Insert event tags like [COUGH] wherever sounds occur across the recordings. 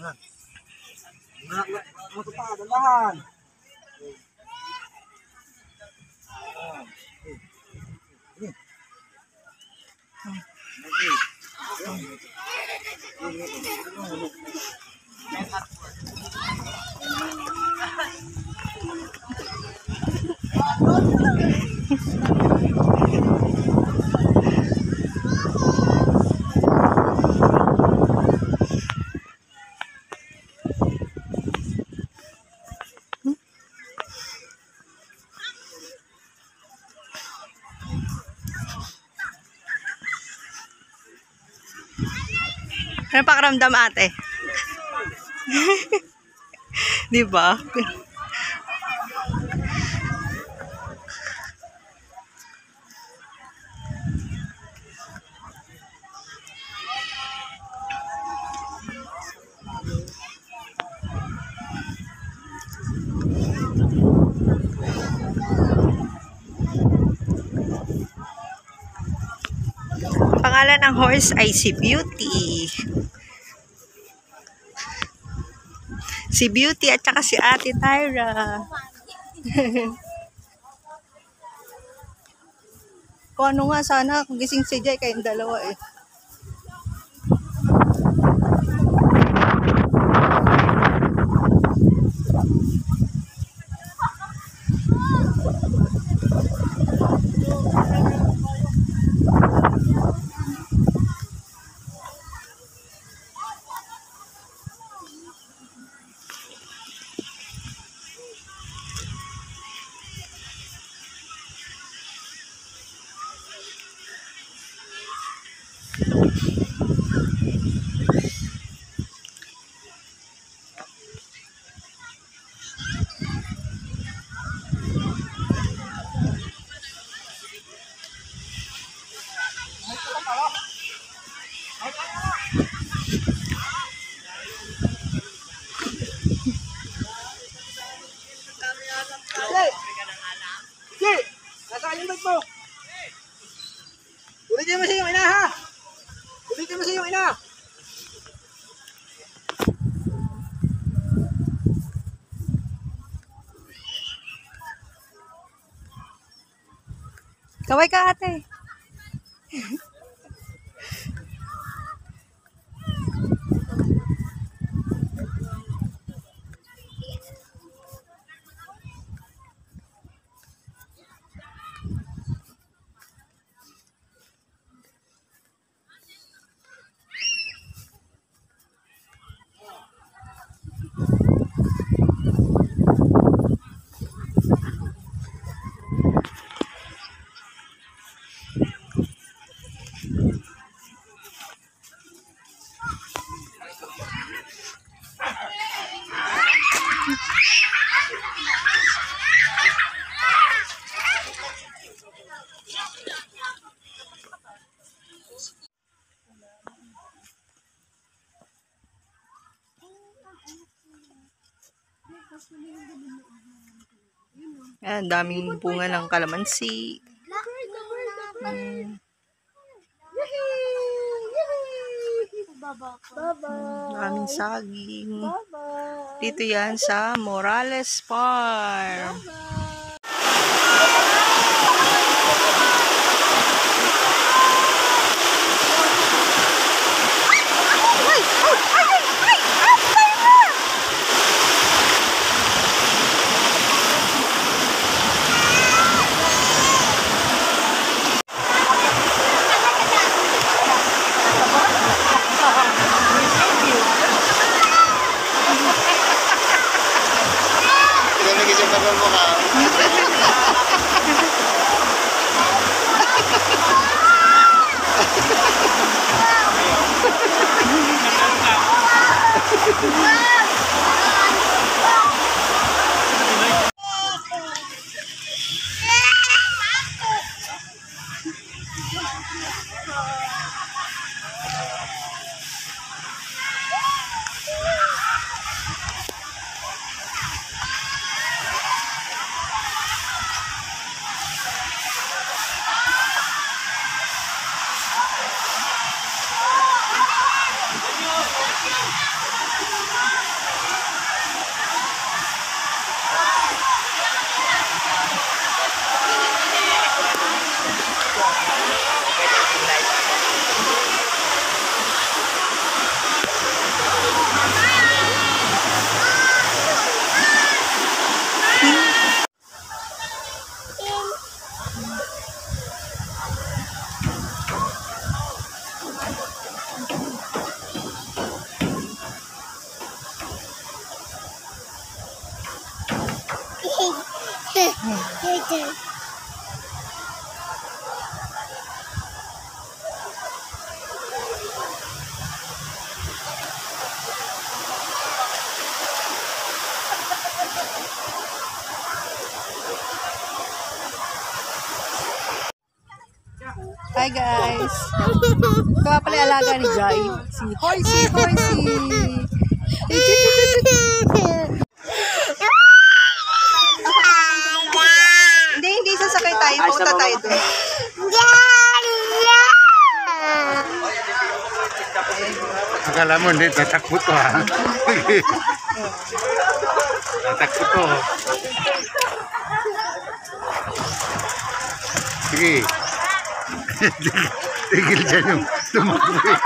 Ayan. Mga pa, dandahan. Ayan. Eh, pakiramdam ate? [LAUGHS] Di ba? Pangalan ng horse ay si Beauty. Si Beauty at saka si Ate Tyra. [LAUGHS] Kung ano nga sana, kung gising si Jay kayong dalawa eh. Jay! Jay! Nasaan yung bag mo? Ulitin mo sa iyong ina, ha? Ulitin mo sa iyong ina. Kaway ka ate. Ayan, daming bunga ng kalamansi. Mm, daming saging. Dito yan sa Morales Farm. Tignan Hi guys! Ito pala yung alaga ni Jai. Si Horsey, Horsey! Hindi, hindi sasakay tayo. Punta tayo doon. Akala mo hindi, tatakbo to ha. tatakbo to. Sige. Tigil dyan yung tumakbo eh.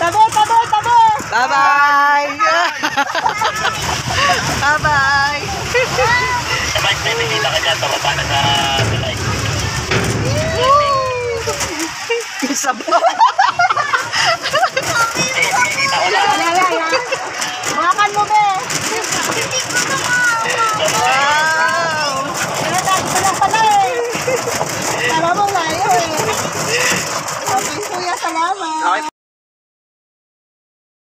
Tabo, tabo, tabo! Bye-bye! Bye-bye! Woo! Sabaw! Makan mo, be. Bye!